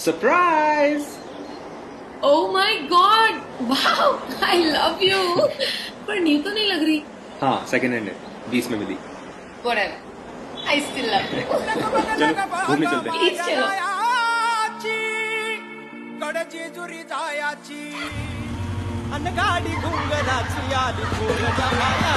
Surprise! Oh my God! Wow! I love you. पर new तो नहीं लग रही हाँ सेकंड हैंड है बीस में मिली Whatever. I still love you. चलो घूमने चलते हैं Please चलो कडची जायाची अन गाडी घुंगराची आली फुल जमायाची